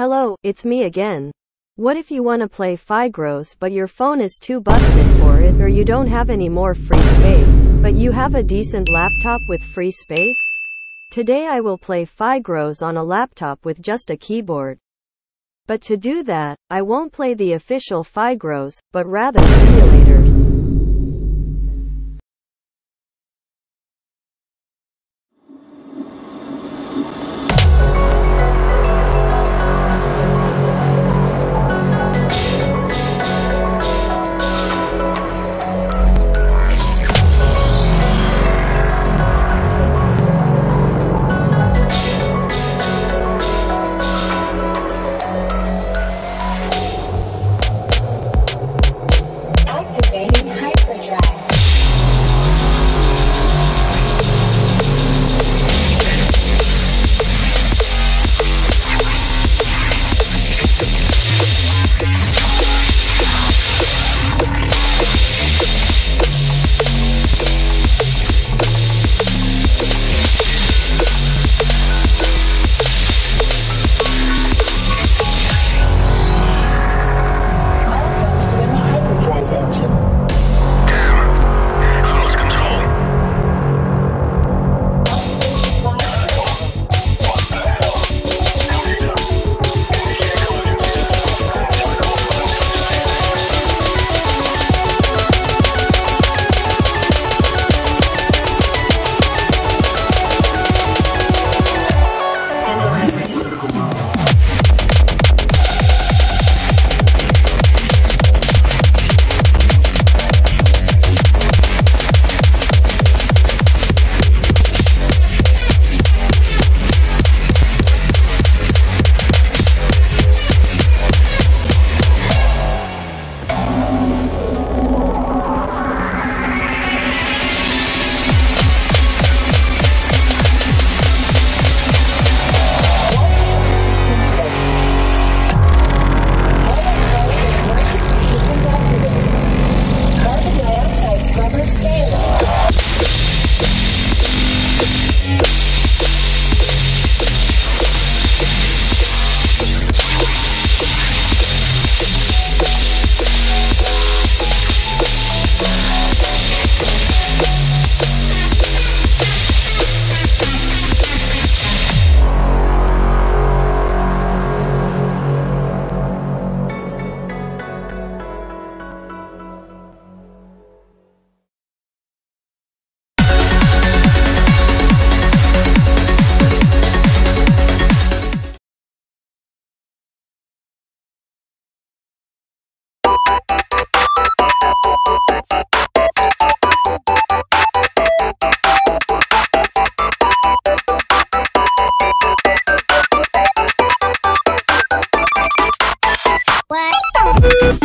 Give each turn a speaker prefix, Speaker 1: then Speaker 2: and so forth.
Speaker 1: Hello, it's me again. What if you wanna play Phigros but your phone is too busted for it or you don't have any more free space, but you have a decent laptop with free space? Today I will play Phigros on a laptop with just a keyboard. But to do that, I won't play the official Phigros, but rather simulator. Boop.